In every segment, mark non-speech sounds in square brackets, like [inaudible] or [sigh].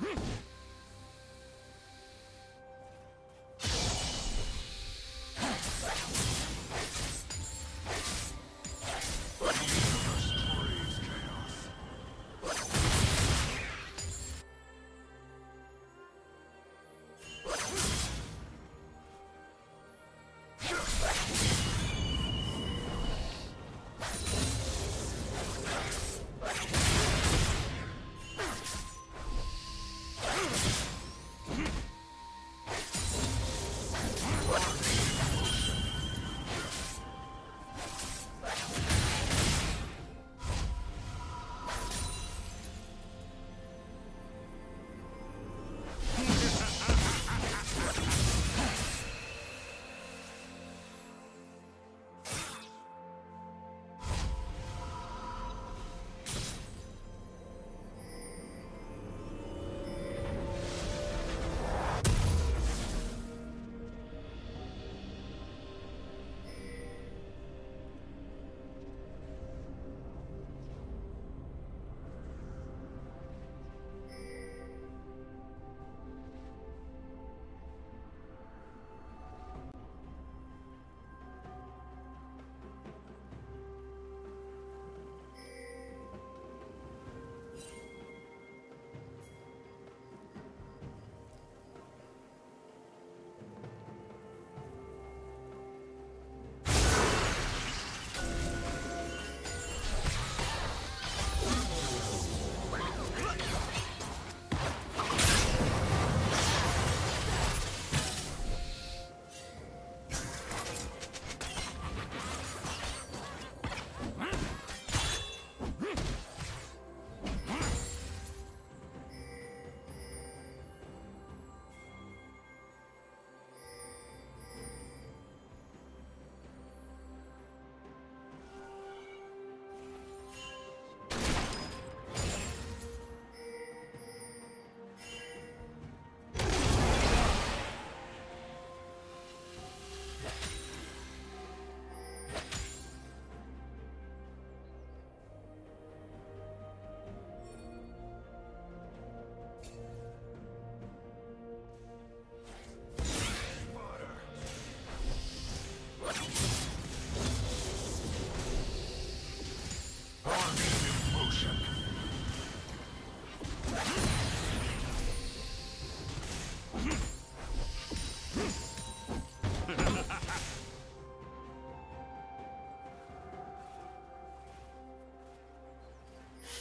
Hmph!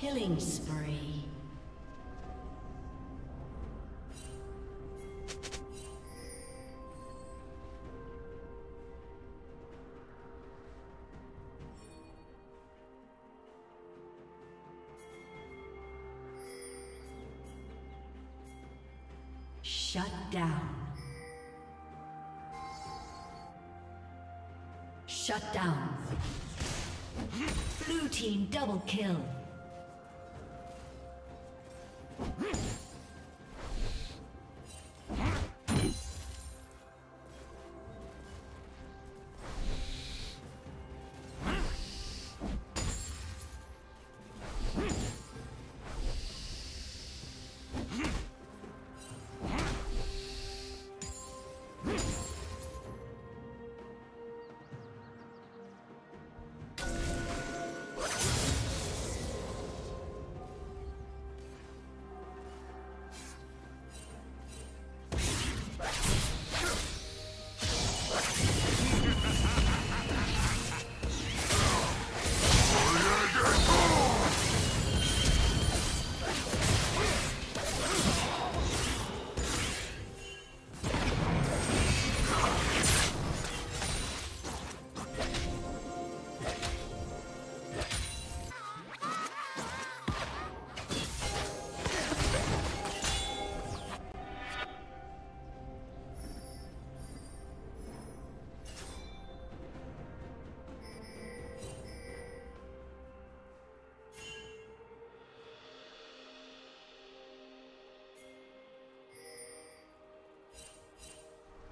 Killing spree. Shut down. Shut down. Blue team double kill.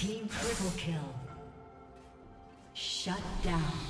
Team triple kill. Shut down.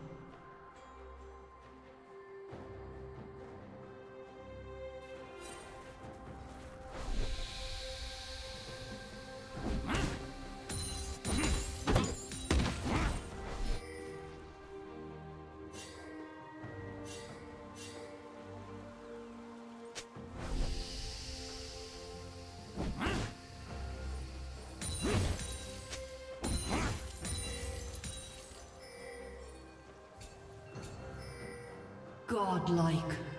Godlike.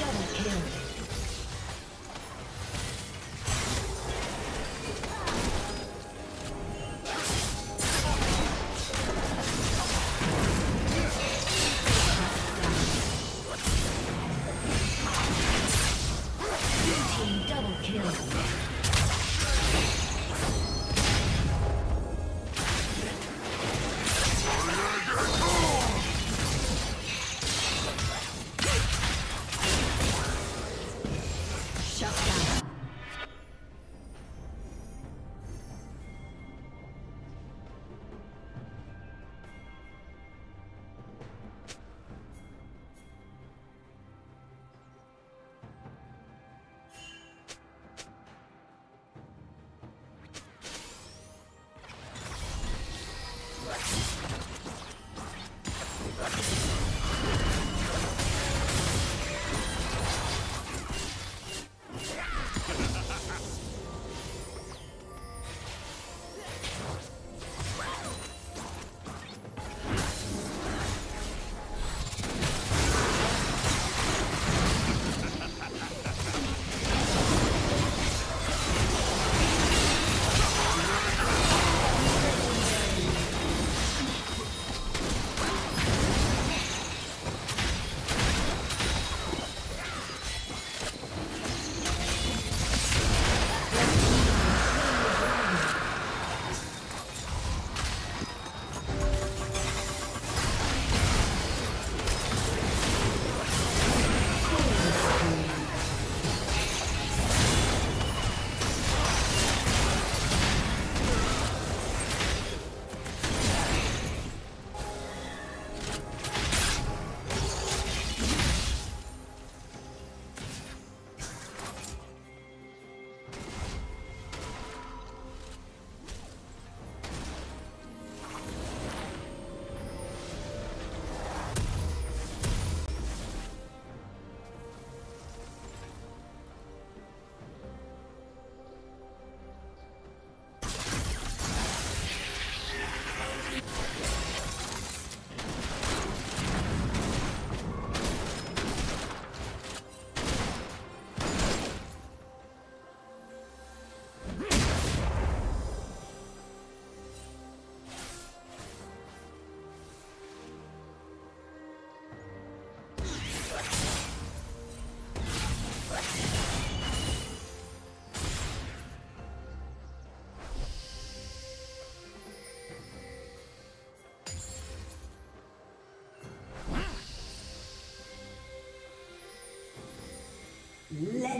Double kill.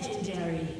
Legendary.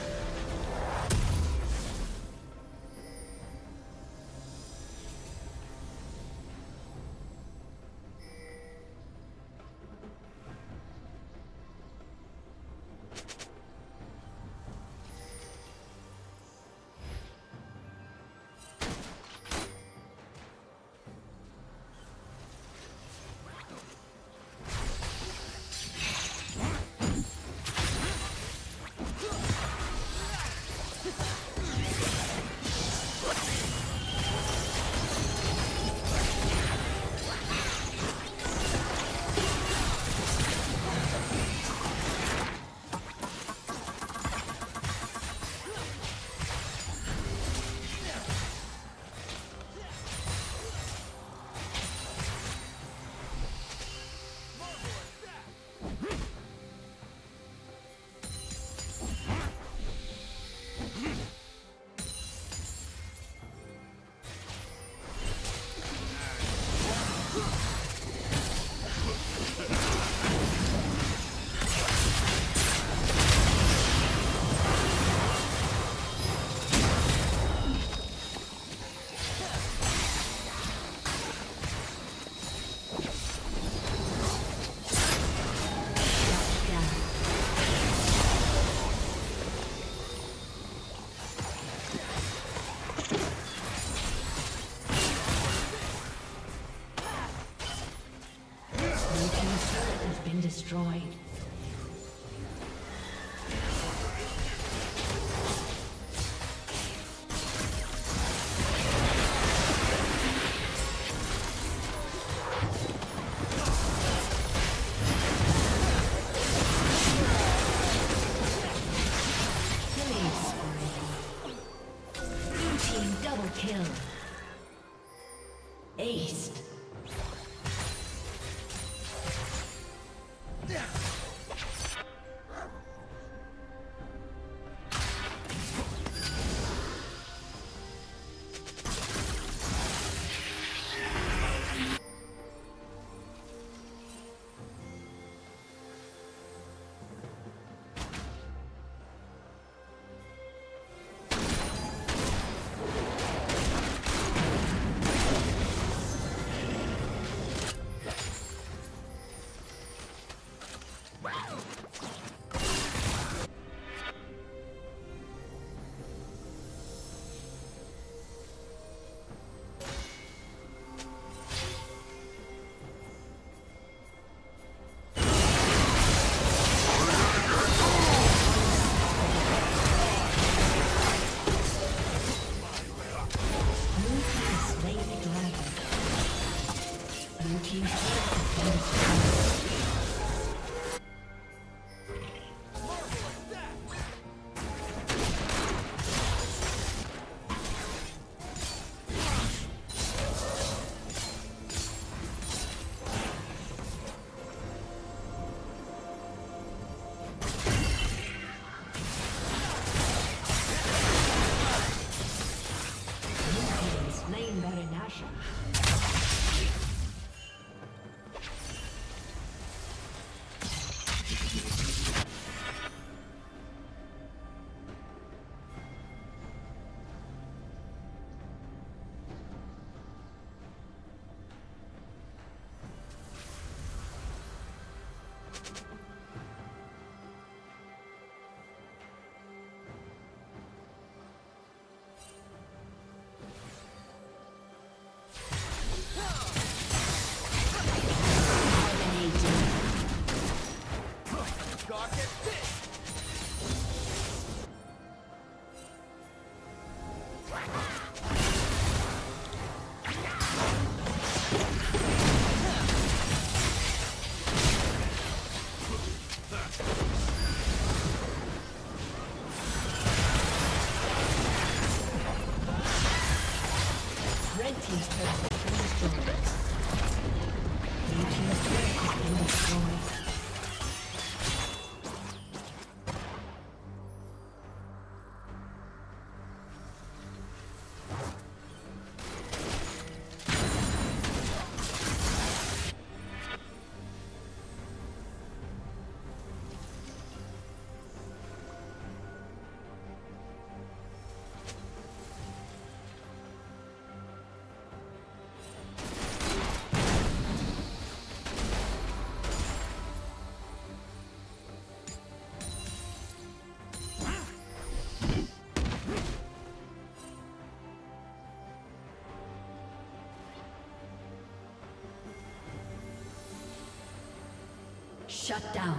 Shut down.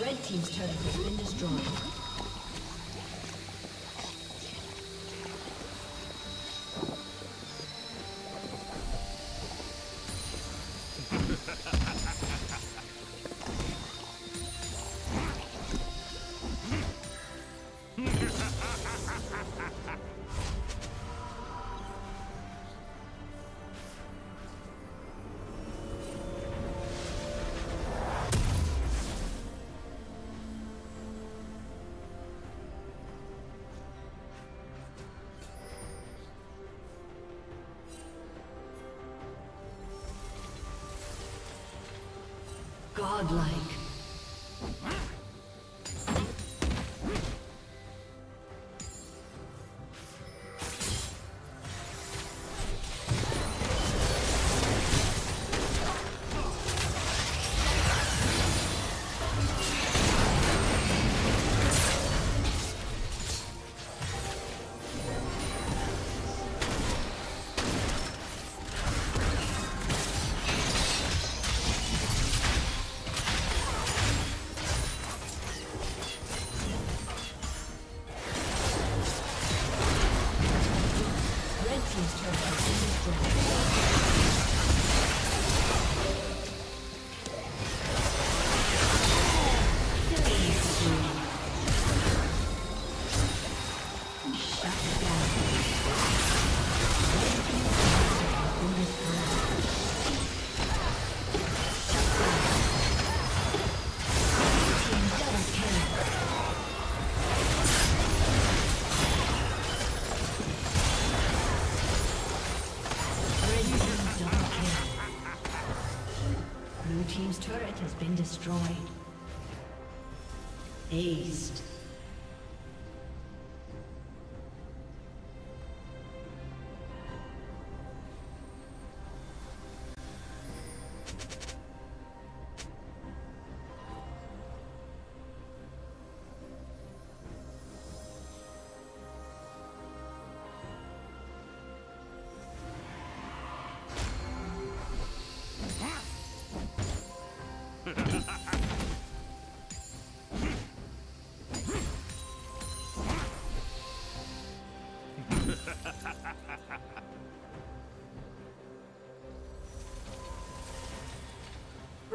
Red Team's turret has been destroyed. [laughs] Godlike.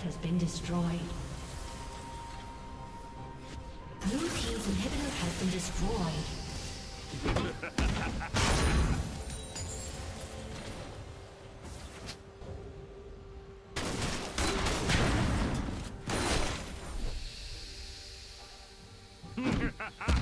Has been destroyed. Blue Team's inhibitor has been destroyed. [laughs]